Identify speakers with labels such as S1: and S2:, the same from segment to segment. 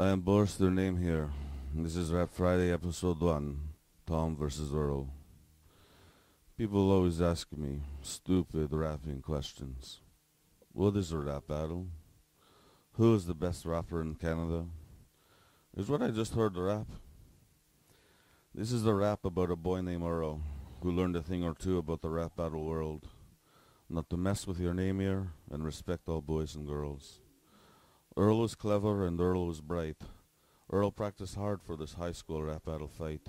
S1: I Boris, their name here. This is Rap Friday, episode 1, Tom versus Earl. People always ask me stupid rapping questions. What is a rap battle? Who is the best rapper in Canada? Is what I just heard a rap? This is a rap about a boy named Earl who learned a thing or two about the rap battle world. Not to mess with your name here and respect all boys and girls. Earl was clever and Earl was bright. Earl practiced hard for this high school rap battle fight.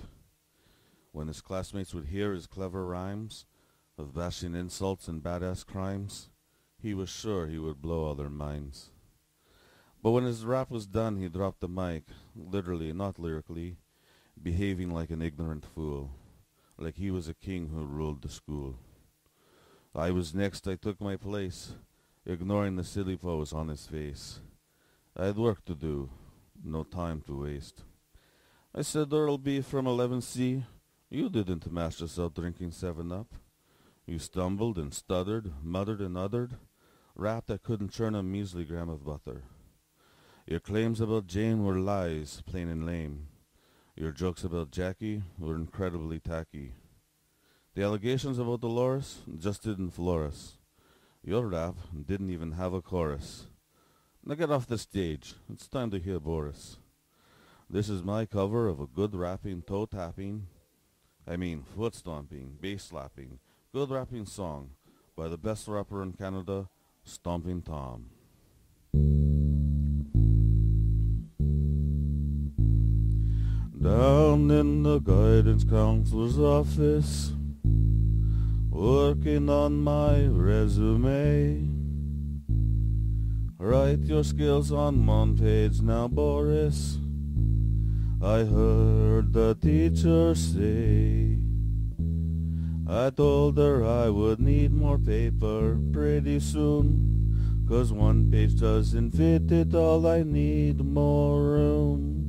S1: When his classmates would hear his clever rhymes of bashing insults and badass crimes, he was sure he would blow all their minds. But when his rap was done, he dropped the mic, literally, not lyrically, behaving like an ignorant fool, like he was a king who ruled the school. I was next, I took my place, ignoring the silly pose on his face. I had work to do, no time to waste. I said, Earl B. from 11C, you didn't mash yourself drinking 7-Up. You stumbled and stuttered, muttered and uttered, rapped I couldn't churn a measly gram of butter. Your claims about Jane were lies, plain and lame. Your jokes about Jackie were incredibly tacky. The allegations about Dolores just didn't floor us. Your rap didn't even have a chorus. Now get off the stage. It's time to hear Boris. This is my cover of a good rapping, toe tapping, I mean foot stomping, bass slapping, good rapping song by the best rapper in Canada, Stomping Tom. Down in the guidance counselor's office, working on my resume. Write your skills on one page now, Boris. I heard the teacher say. I told her I would need more paper pretty soon. Cause one page doesn't fit it all, I need more room.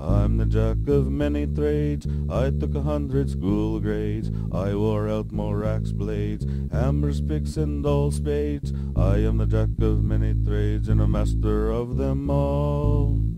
S1: I'm the jack of many trades, I took a hundred school grades, I wore out more axe blades, hammers, picks, and all spades. I am the jack of many trades and a master of them all.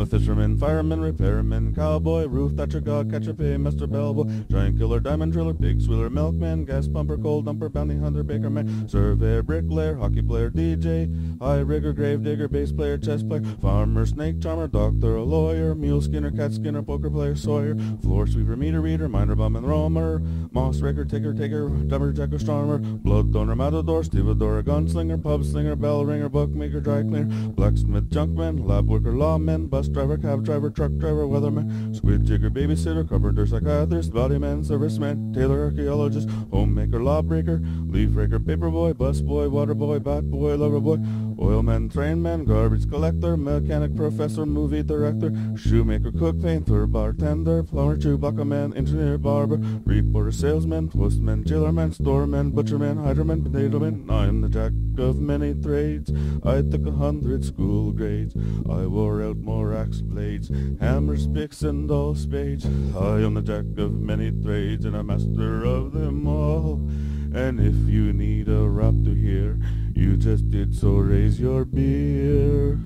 S1: A fisherman, fireman, repairman, cowboy, roof thatcher, god catcher, paymaster, bellboy, giant killer, diamond driller, pig swiller, milkman, gas pumper, coal dumper, bounty hunter, baker man, surveyor, bricklayer, hockey player, DJ, high rigger, grave digger, bass player, chess player, farmer, snake charmer, doctor, a lawyer, mule skinner, cat skinner, poker player, sawyer, floor sweeper, meter reader, miner, bum, and roamer, moss raker, ticker, taker, dumber, jack, astronomer, blood donor, matador, stevedore, gunslinger, pub slinger, bell ringer, bookmaker, dry cleaner, blacksmith, junkman, lab worker, lawman, bus driver, cab driver, truck driver, weatherman, squid jigger, babysitter, carpenter, psychiatrist, bodyman, serviceman, tailor, archaeologist, homemaker, lawbreaker, leaf raker, paperboy, busboy, waterboy, batboy, loverboy, oilman, trainman, garbage collector, mechanic, professor, movie director, shoemaker, cook, painter, bartender, plumber, Chewbacca man, engineer, barber, reporter, salesman, postman, jailerman, storeman, butcherman, hydroman, potato man. I am the jack of many trades. I took a hundred school grades. I wore out more axe blades, hammers, picks, and all spades. I am the jack of many trades and a master of them all. And if you need a rap to hear, you just did so raise your beer.